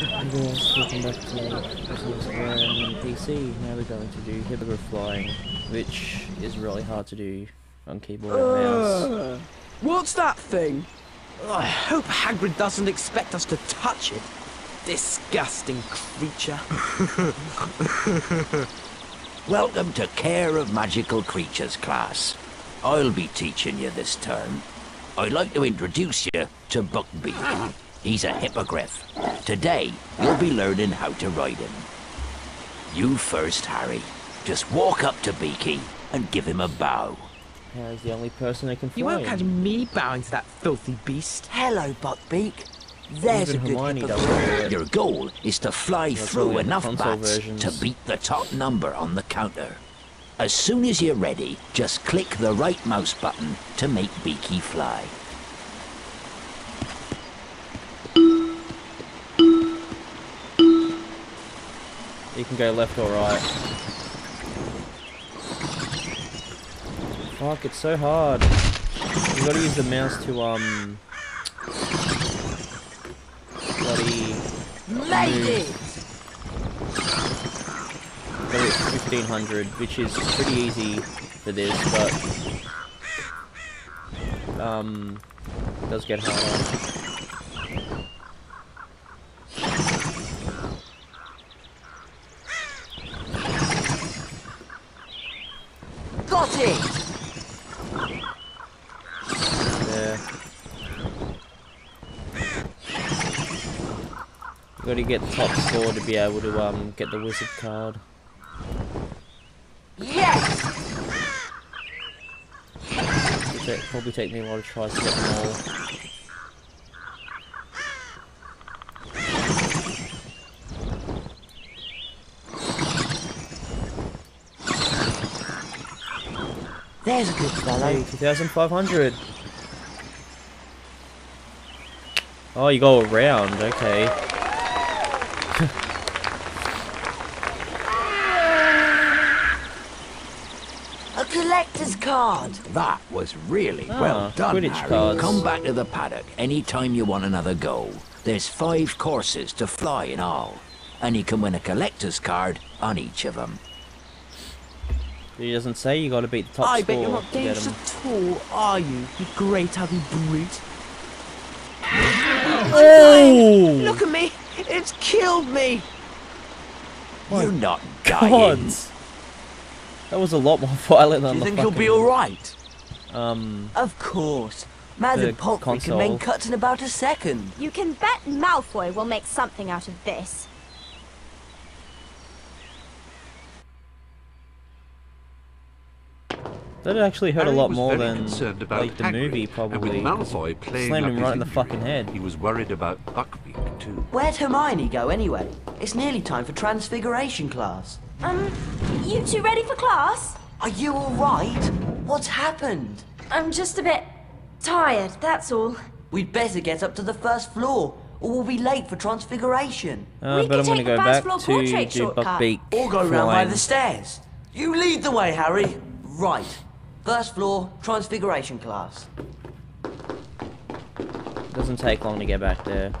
guys, welcome back to Christmas Grand PC. Now we're going to do Hippogriff Flying, which is really hard to do on keyboard and mouse. What's that thing? I hope Hagrid doesn't expect us to touch it. Disgusting creature. Welcome to Care of Magical Creatures class. I'll be teaching you this term. I'd like to introduce you to Buckbeak. He's a hippogriff. Today, you'll be learning how to ride him. You first, Harry. Just walk up to Beaky and give him a bow. Harry's the only person that can fly. You won't catch me bowing to that filthy beast. Hello, Buckbeak. There's Even a good Hermione hippogriff. doesn't do it. Your goal is to fly That's through only enough bats versions. to beat the top number on the counter. As soon as you're ready, just click the right mouse button to make Beaky fly. You can go left or right. Fuck, it's so hard. You gotta use the mouse to, um... Bloody... Made it! 1500, which is pretty easy for this, but... Um... It does get harder. Got it! There. You gotta get the top score to be able to, um, get the wizard card. Yes! It'll probably take me a while to try to get them all. There's a good fellow. Hey, 2,500. Oh, you go around, okay. A collector's card. That was really Ah, well done, Quidditch Harry. cards. Come back to the paddock anytime you want another go. There's five courses to fly in all, and you can win a collector's card on each of them. He doesn't say you gotta beat the top I score bet you're not to get dangerous 'em. at all, are you, you great ugly brute? Oh! Look at me! It's killed me! My You're not God! Dying. That was a lot more violent than Do than you the think you'll be alright? Um, Of course. Mad The and Pomfrey can make cuts in about a second. You can bet Malfoy will make something out of this. that actually hurt a lot more than about like the Hagrid, movie And probably. with 'cause Malfoy it playing slammed him his right in the injury, fucking head. He was worried about Buckbeak too. Where'd Hermione go anyway? It's nearly time for Transfiguration class. Um, you two ready for class? Are you alright? What's happened? I'm just a bit tired, that's all. We'd better get up to the first floor, or we'll be late for Transfiguration. Uh, We but could I'm gonna take go the back first floor to portrait shortcut. Buckbeak Or go round by the stairs. You lead the way, Harry. Right. First floor, Transfiguration class. Doesn't take long to get back there.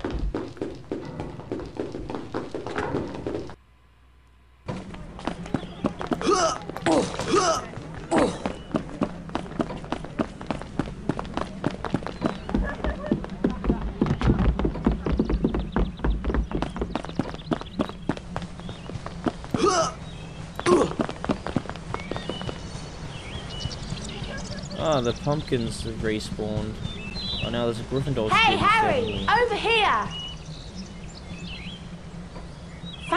Ah, the pumpkins have respawned. Oh, now there's a Gryffindor Hey, Harry, over here!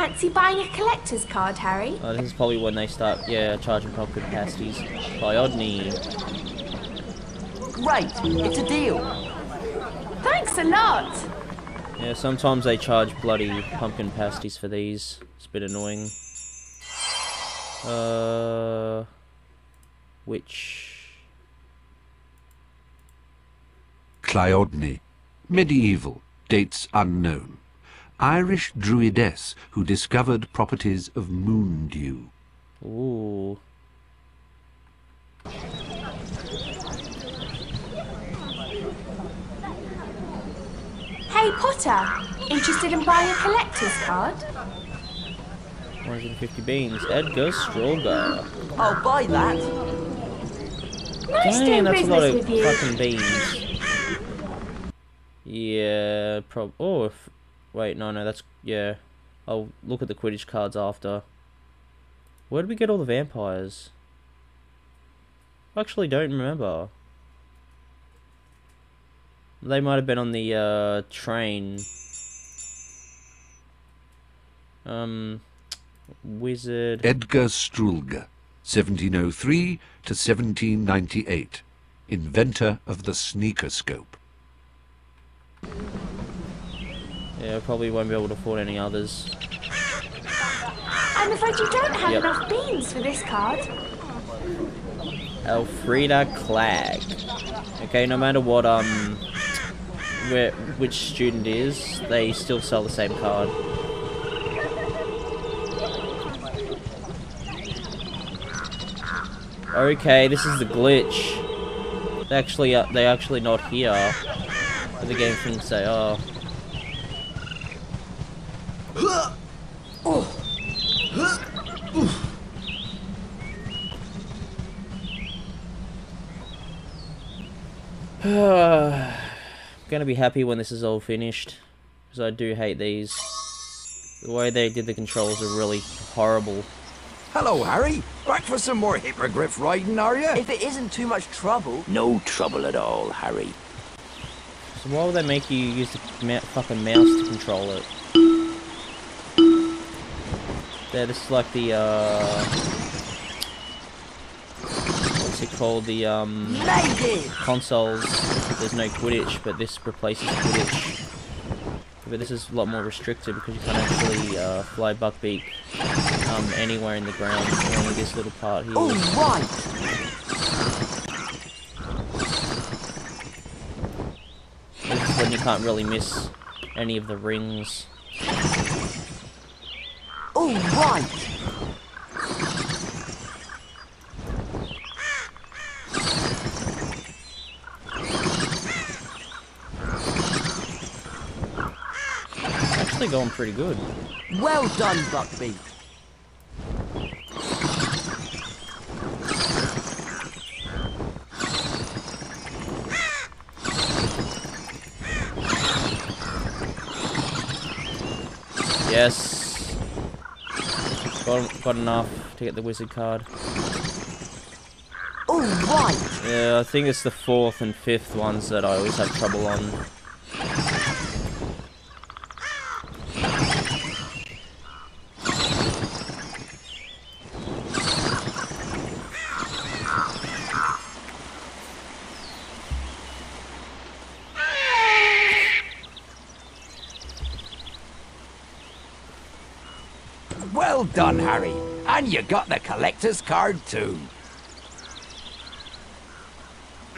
Fancy buying a collector's card, Harry? here. Uh, this is probably when they start, yeah, charging pumpkin pasties. Biodney. Great. It's a deal. Thanks a lot! Yeah, sometimes they charge bloody pumpkin pasties for these. It's a bit annoying. Uh, which Cliodna. Medieval. Dates unknown. Irish druidess who discovered properties of moon dew. Ooh. Hey, Hey Potter, interested in buying a collector's card? 150 beans. Edgar Stroulger. I'll buy that. Nice Dang, doing that's a lot of with you. fucking beans. Yeah, prob. Oh, if. Wait, no, no, that's. Yeah. I'll look at the Quidditch cards after. Where did we get all the vampires? I actually don't remember. They might have been on the uh, train. Um, wizard. Edgar Stroulger, 1703 to 1798, inventor of the Sneakoscope. Yeah, I probably won't be able to afford any others. I'm afraid you don't have Yep. enough beans for this card. Elfrida Clagg. Okay, no matter what um where which student is, they still sell the same card. Okay, this is the glitch. They actually uh, they actually not here. But the game can say, oh. Gonna be happy when this is all finished. Because I do hate these. The way they did the controls are really horrible. Hello, Harry. Back for some more hippogriff riding, are you? If it isn't too much trouble. No trouble at all, Harry. So why would they make you use the ma fucking mouse to control it? There, this is like the, uh... Called? The, um... Consoles, there's no Quidditch, but this replaces Quidditch. But this is a lot more restricted because you can't actually uh, fly Buckbeak um, anywhere in the ground, only this little part here. All right. This is when you can't really miss any of the rings. All right. Actually going pretty good. Well done, Buckbeak. Yes. Got, got enough to get the wizard card. All right. Yeah, I think it's the fourth and fifth ones that I always have trouble on. Well done, Harry. And you got the collector's card, too.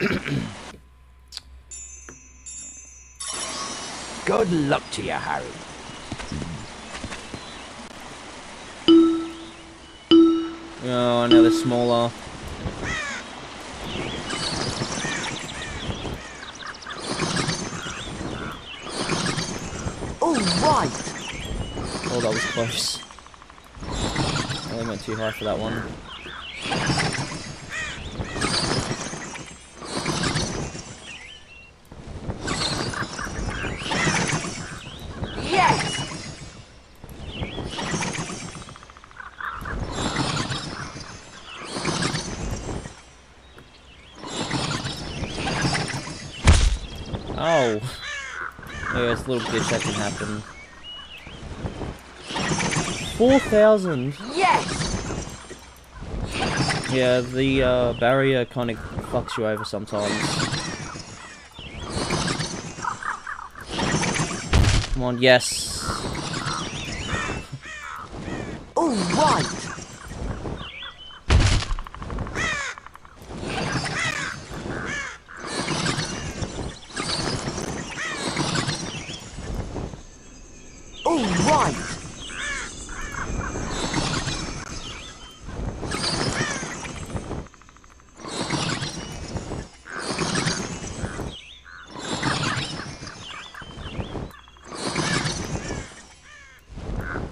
Good luck to you, Harry. Oh, I know they're smaller. All right. Oh, that was close. I went too high for that one. Yes. Oh! Yeah, it's a little glitch that can happen. 4,000! Yes. Yeah, the uh, barrier kind of fucks you over sometimes. Come on, yes! All right. All right.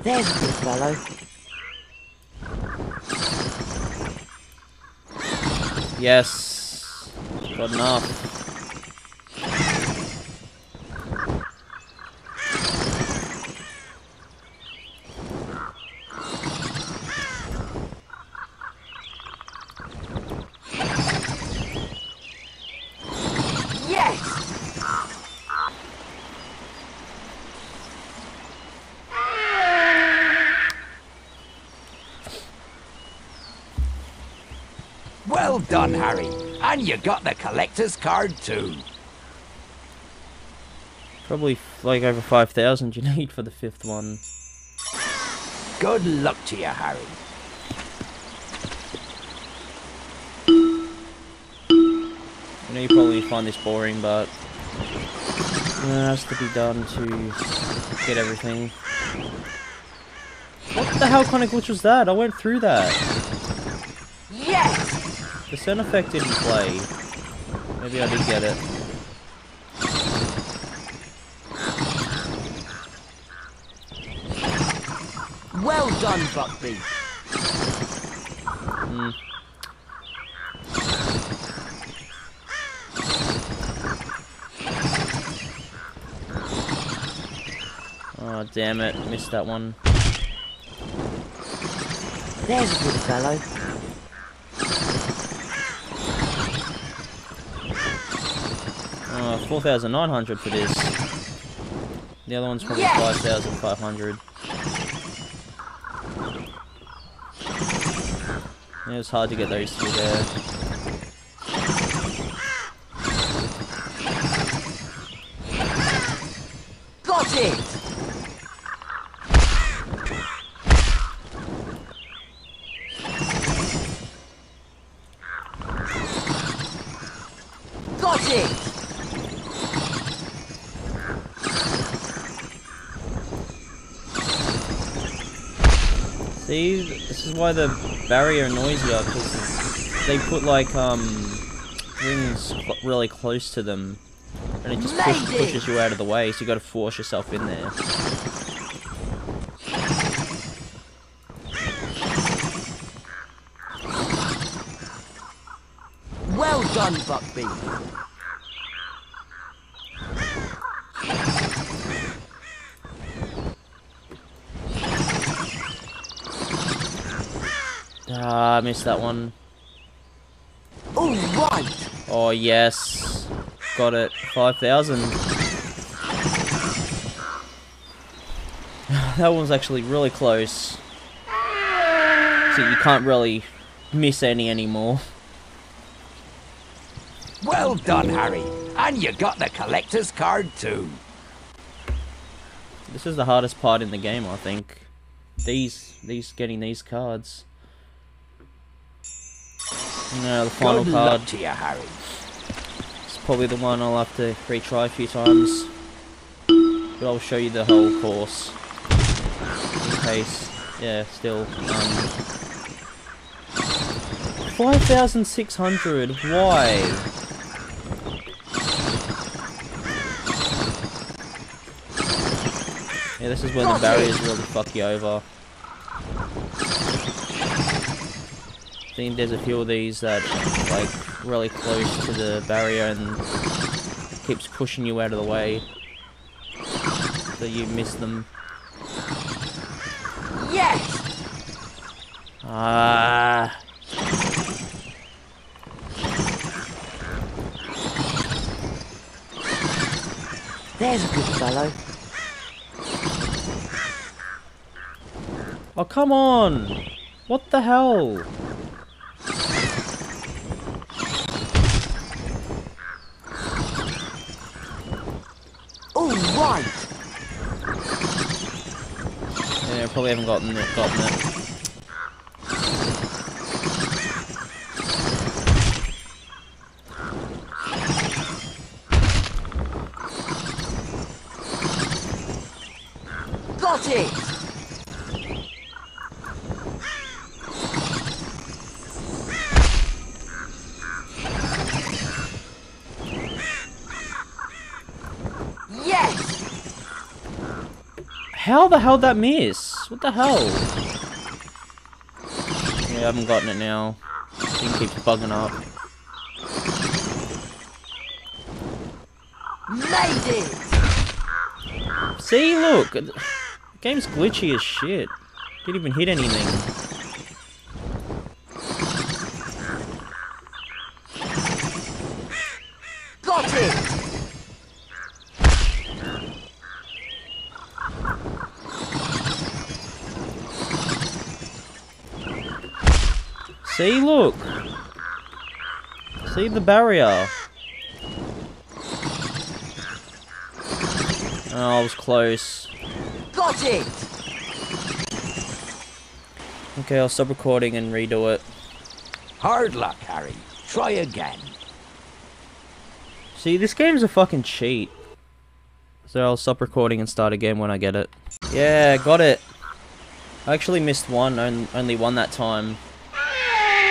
There's good. Yes. Got enough. Yes! Well done, Harry. And you got the collector's card too. Probably like over 5,000 you need for the fifth one. Good luck to you, Harry. I know you probably find this boring, but uh, it has to be done to get everything. What the hell kind of glitch was that? I went through that. The sound effect didn't play. Maybe I did get it. Well done, Buckbeak. Hmm. Oh damn it, missed that one. There's a good fellow. Oh, 4,900 for this. The other one's probably Yes! 5,500. It was hard to get those two there. Got it! Got it! See, this is why the barrier annoys you, because they put like, um, rings really close to them. And it just push, pushes you out of the way, so you gotta force yourself in there. Well done, Buckbeak. Ah, I missed that one. All right. Oh, yes. Got it. 5,000. that one's actually really close. So you can't really miss any anymore. Well done, Harry. And you got the collector's card too. This is the hardest part in the game, I think. These, these, getting these cards. No, the final Good card. to you, Harry. It's probably the one I'll have to retry a few times. But I'll show you the whole course. In case, yeah, still. Um, 5,600, why? Yeah, this is where the barriers really fuck you over. I think there's a few of these that like really close to the barrier and keeps pushing you out of the way. So you miss them. Yes! Ah. There's a good fellow. Oh come on! What the hell? All right. Yeah, probably haven't gotten it. Gotten it. Got it. Yes! How the hell that miss? What the hell? Yeah, I haven't gotten it now. Thing keeps bugging up. Made it! See, look! The game's glitchy as shit. Didn't even hit anything. Got it! See, look! See the barrier? Oh, I was close. Got it! Okay, I'll stop recording and redo it. Hard luck, Harry. Try again. See, this game's a fucking cheat. So I'll stop recording and start again when I get it. Yeah, got it. I actually missed one, on- only one that time.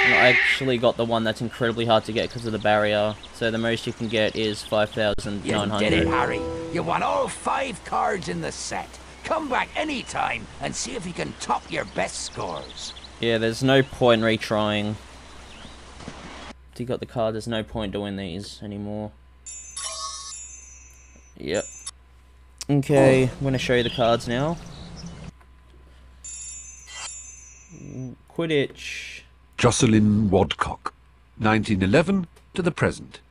And I actually got the one that's incredibly hard to get because of the barrier. So the most you can get is 5,900. You 5,900. did it, Harry. You won all five cards in the set. Come back anytime and see if you can top your best scores. Yeah, there's no point retrying. If you got the card, there's no point doing these anymore. Yep. Okay, oh. I'm gonna show you the cards now. Quidditch. Joscelind Wadcock, 1911 to the present.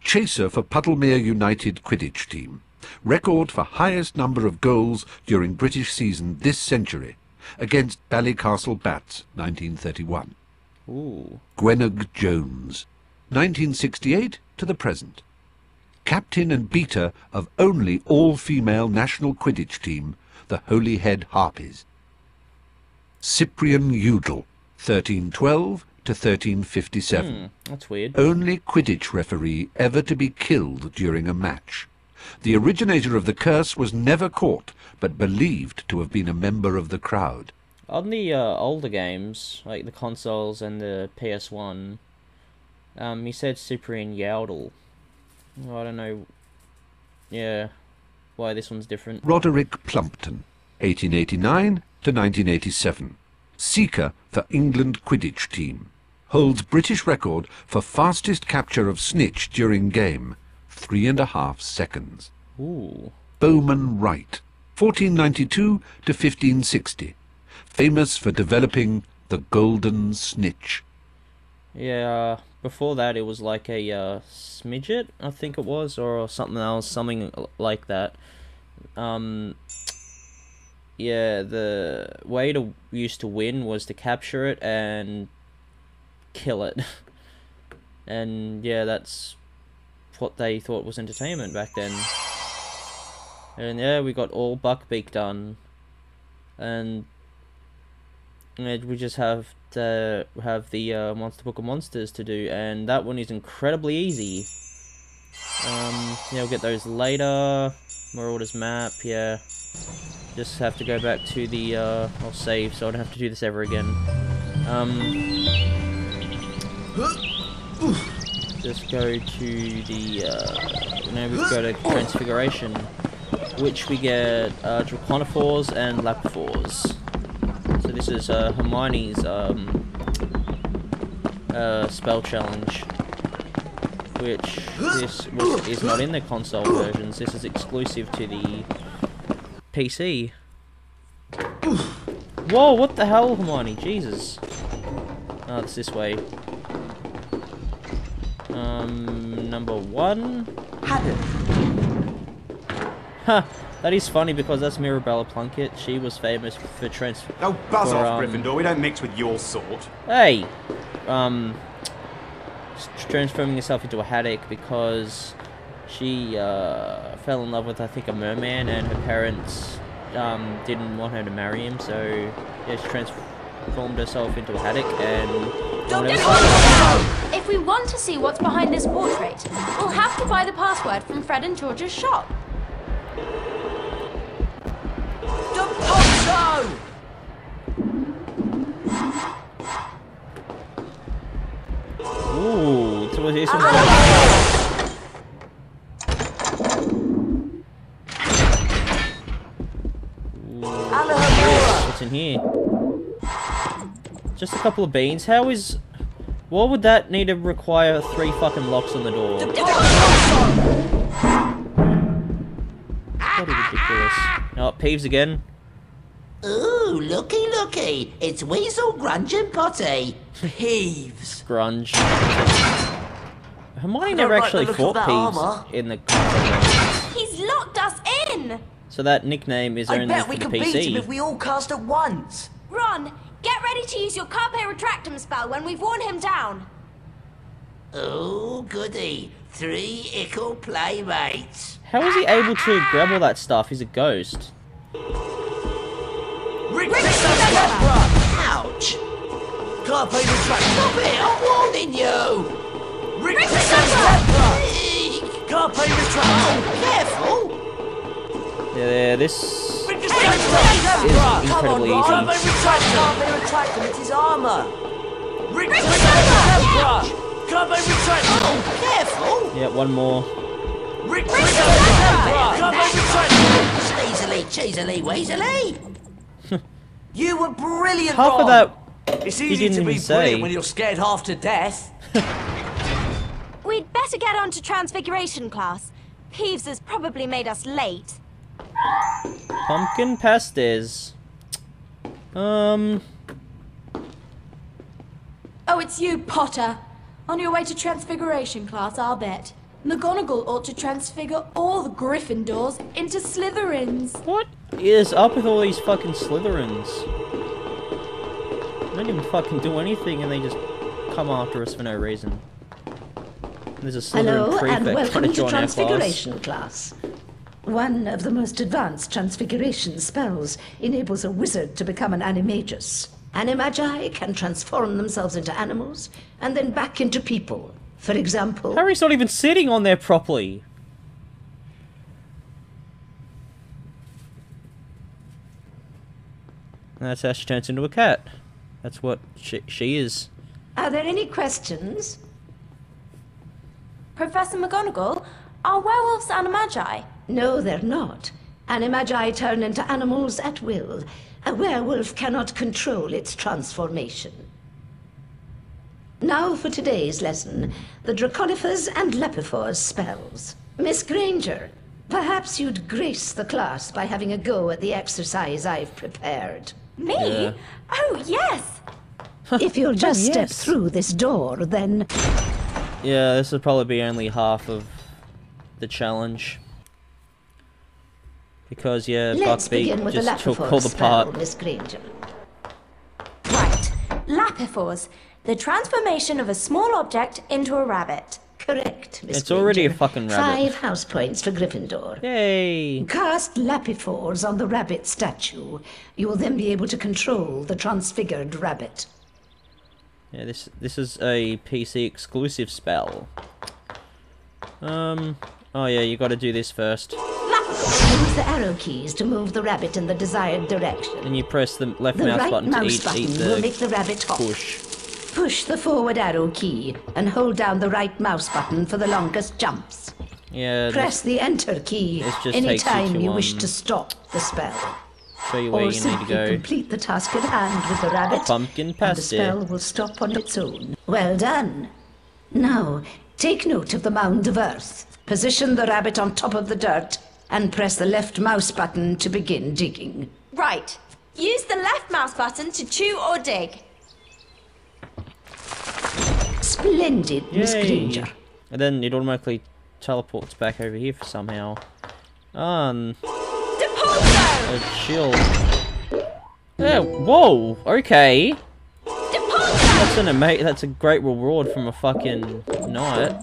Chaser for Puddlemere United Quidditch team. Record for highest number of goals during British season this century against Ballycastle Bats, 1931. Ooh. Gwenog Jones, 1968 to the present. Captain and beater of only all-female national Quidditch team, the Holyhead Harpies. Cyprian Udall, 1312 to 1357. Hmm, that's weird. Only Quidditch referee ever to be killed during a match. The originator of the curse was never caught, but believed to have been a member of the crowd. On the uh, older games, like the consoles and the PS1, um, he said Cyprian Yaudel. I don't know. Yeah, why this one's different. Roderick Plumpton, 1889 to 1987. Seeker for England Quidditch team. Holds British record for fastest capture of snitch during game, three and a half seconds. Ooh. Bowman Wright, 1492 to 1560. Famous for developing the golden snitch. Yeah, before that it was like a uh, snidget, I think it was, or something else, something like that. Um, yeah, the way to used to win was to capture it and kill it. and yeah, that's what they thought was entertainment back then. And yeah, we got all Buckbeak done. And and we just have to have the uh, Monster Book of Monsters to do, and that one is incredibly easy. Um, yeah, we'll get those later. Marauders map, yeah. Just have to go back to the, uh, I'll save so I don't have to do this ever again. Um, just go to the, uh, now we go to Transfiguration, which we get, uh, Draconifors and Lapifors. So this is uh, Hermione's um, uh, spell challenge, which this was, is not in the console versions. This is exclusive to the PC. Whoa! What the hell, Hermione? Jesus. Oh, it's this way. Um, number one. Ha! That is funny because that's Mirabella Plunkett. She was famous for trans. Oh, buzz for, off, um, Gryffindor. We don't mix with your sort. Hey! Um, transforming herself into a haddock because she uh, fell in love with, I think, a merman, and her parents um, didn't want her to marry him, so yeah, she transformed herself into a haddock and. Don't get If we want to see what's behind this portrait, we'll have to buy the password from Fred and George's shop. Ooh, so here's some. Alohomora! what's in here. Just a couple of beans. How is... What would that need to require three fucking locks on the door? Bloody ridiculous. Oh, Peeves again. Ooh, looky, looky. It's Weasel, Grunge, and Potty. Peeves. Grunge. Hermione never like actually fought that Peeves in the console. He's locked us in! So that nickname is I only bet we the could beat him if we all cast at once. Ron, get ready to use your Carpe Retractum spell when we've worn him down. Oh, goody. Three ickle playmates. How is he able to grab all that stuff? He's a ghost. Rick, Bruh. Ouch! Carpe retract. Stop it! I'm warning you! Rick, Eek! Carpe retract. Careful! Yeah, this is Come on, incredibly Ron. Carpe easy. retract. Carpe retract. It's his armor. Rick, Rick, Carpe retract. Careful! Yeah, one more. Rick, Rick, Carpe retract. Cheesily, cheesily, weasily! You were brilliant, Half Ron. of that It's easy to be say. brilliant when you're scared half to death. Better get on to Transfiguration class. Peeves has probably made us late. pumpkin pasties. Um, Oh, it's you, Potter. On your way to Transfiguration class, I'll bet. McGonagall ought to transfigure all the Gryffindors into Slytherins. what is up with all these fucking Slytherins? They don't even fucking do anything, and they just come after us for no reason. There's a Slytherin Hello prefect and welcome to to join our class. Transfiguration class. One of the most advanced transfiguration spells enables a wizard to become an animagus. Animagi can transform themselves into animals and then back into people. For example, Harry's not even sitting on there properly. That's how she turns into a cat. That's what she, she is. are there any questions? Professor McGonagall, are werewolves animagi? No, they're not. Animagi turn into animals at will. A werewolf cannot control its transformation. Now for today's lesson, the Draconifors and Lapifors spells. Miss Granger, perhaps you'd grace the class by having a go at the exercise I've prepared. Me? Yeah. Oh, yes! if you'll oh, just step yes. through this door, then... Yeah, this will probably be only half of the challenge. Because, yeah, Let's Buckbeak begin with the just took all the part. Miss Granger. Right. Lapifors, the transformation of a small object into a rabbit. Correct, Miss It's already a Granger. fucking rabbit. Five house points for Gryffindor. Yay! Cast Lapifors on the rabbit statue. You will then be able to control the transfigured rabbit. Yeah, this this is a PC exclusive spell. Um, oh yeah, you got to do this first. Use the arrow keys to move the rabbit in the desired direction. Then you press the left The mouse right button to mouse eat, button eat will the make the rabbit hop. push. Push the forward arrow key and hold down the right mouse button for the longest jumps. Yeah, Press the enter key any time you you wish to stop the spell. Show you where Or you need to simply go. complete the task at hand with the rabbit. pumpkin and the spell will stop on its own. Well done. Now, take note of the mound of earth. Position the rabbit on top of the dirt and press the left mouse button to begin digging. Right. Use the left mouse button to chew or dig. Splendid, Miss Yay. Granger. And then it automatically teleports back over here for somehow. Um, Depulso! A shield. Yeah, whoa, okay. That's an ama- that's a great reward from a fucking knight.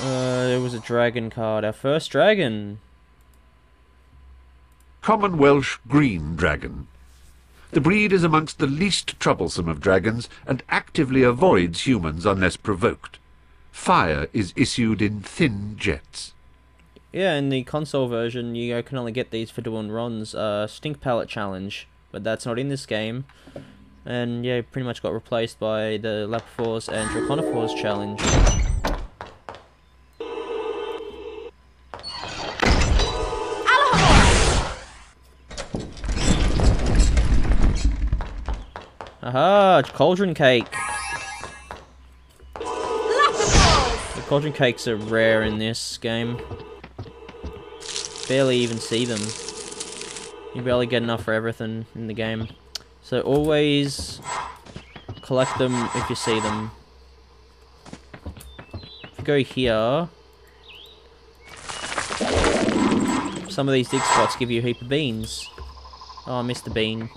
Uh, there was a dragon card. Our first dragon. Common Welsh green dragon. The breed is amongst the least troublesome of dragons and actively avoids humans unless provoked. Fire is issued in thin jets. Yeah, in the console version, you can only get these for doing Ron's uh, Stink Pellet Challenge, but that's not in this game. And yeah, pretty much got replaced by the Lapifors and Draconifors Challenge. Aha, cauldron cake. Cauldron cakes are rare in this game. Barely even see them. You barely get enough for everything in the game. So always collect them if you see them. If you go here, some of these dig spots give you a heap of beans. Oh, I missed the bean.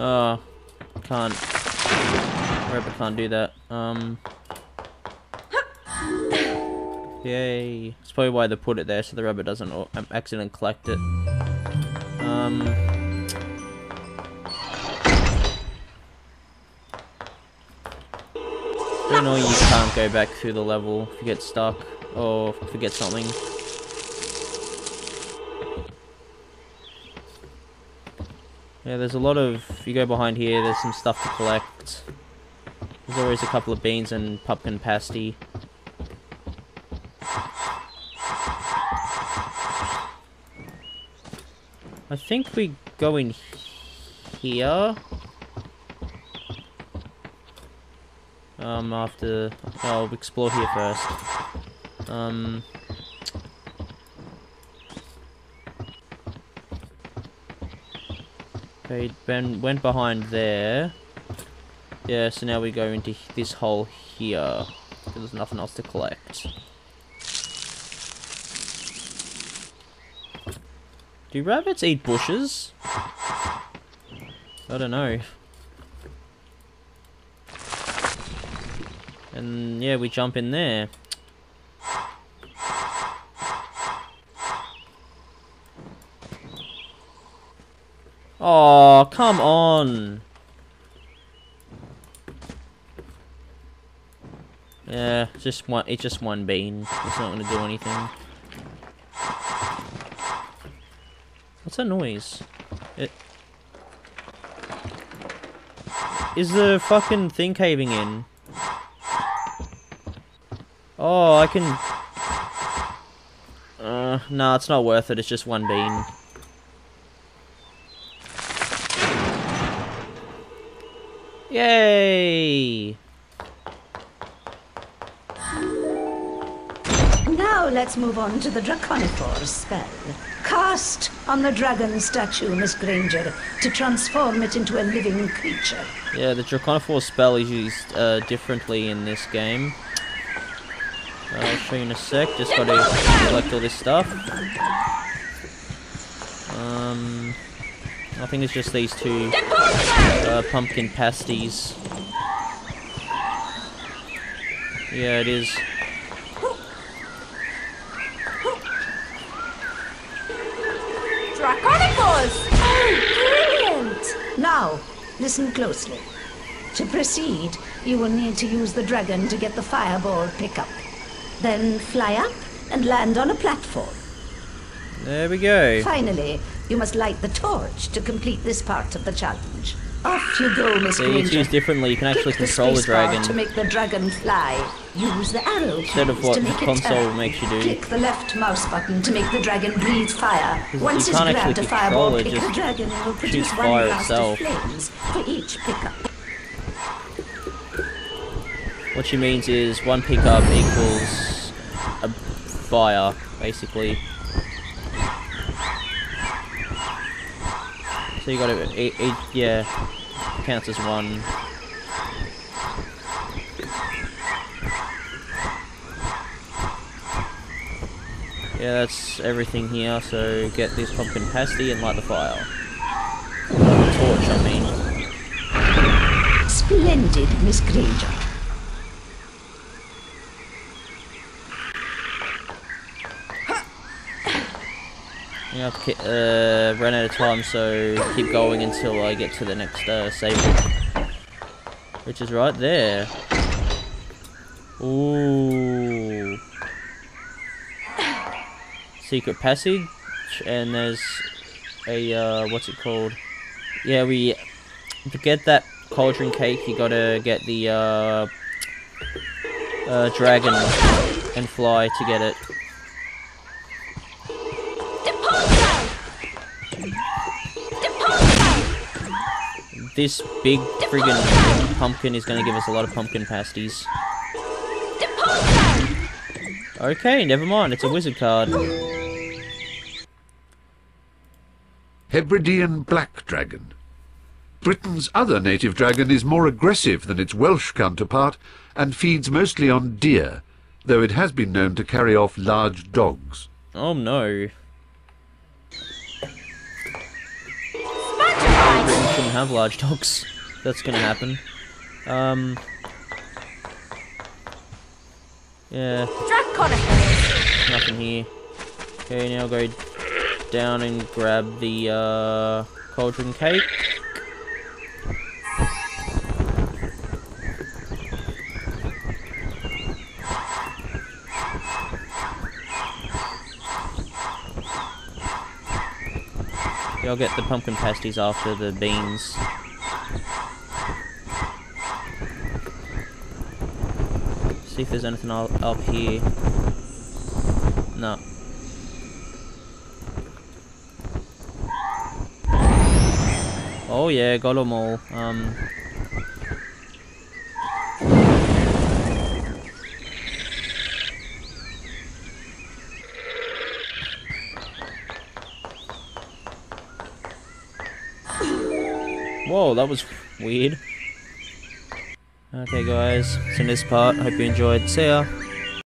Oh, can't. Rabbit can't do that. Um. Yay. That's probably why they put it there, so the rabbit doesn't um, accidentally collect it. Um. Don't know you can't go back through the level if you get stuck or forget something. Yeah, there's a lot of... If you go behind here, there's some stuff to collect. There's always a couple of beans and pumpkin pasty. I think we go in here. Um, after... I'll explore here first. Um... Okay, Ben went behind there. Yeah, so now we go into this hole here. There's nothing else to collect. Do rabbits eat bushes? I don't know. And yeah, we jump in there. Oh, come on. Yeah, just one. It's just one bean. It's not gonna do anything. What's that noise? It is the fucking thing caving in. Oh, I can. Uh, nah, it's not worth it. It's just one bean. Yay! Now let's move on to the Draconiphore spell. Cast on the dragon statue, Miss Granger, to transform it into a living creature. Yeah, the Draconiphore spell is used uh, differently in this game. Uh, I'll show you in a sec. Just gotta collect all this stuff. Um, I think it's just these two uh, pumpkin pasties. Yeah, it is. Draconicus! Oh, brilliant! Now, listen closely. To proceed, you will need to use the dragon to get the fireball pickup. Then fly up and land on a platform. There we go. Finally, you must light the torch to complete this part of the challenge. You go, Miss it's Granger. used differently. You can actually control the bar dragon. to make the dragon fly. Use the arrow Instead of what to the make it console makes you do. Click the left mouse button to make the dragon breathe fire. Once you it's grabbed actually a fireball, control it, pick the dragon will produce one fire blast itself. of flames for each pickup. What she means is one pickup equals a fire, basically. So you gotta, it, it, yeah, counts as one. Yeah, that's everything here, so get this pumpkin pasty and light the fire. Torch, I mean. Splendid, Miss Granger. Ki- uh, run out of time, so keep going until I get to the next uh, save. Which is right there. Ooh. secret passage, and there's a uh, what's it called? Yeah, we to get that cauldron cake, you gotta get the uh, uh, dragon and fly to get it. This big friggin' pumpkin is gonna give us a lot of pumpkin pasties. Okay, never mind, it's a wizard card. Hebridean Black Dragon. Britain's other native dragon is more aggressive than its Welsh counterpart and feeds mostly on deer, though it has been known to carry off large dogs. Oh no. Have large dogs. That's gonna happen. Um. Yeah, nothing here. Okay, now go down and grab the uh, cauldron cake. Get the pumpkin pasties after the beans. See if there's anything up here. No. Oh yeah, got 'em all. Um. Whoa, that was weird. Okay guys, it's in this part. Hope you enjoyed. See ya.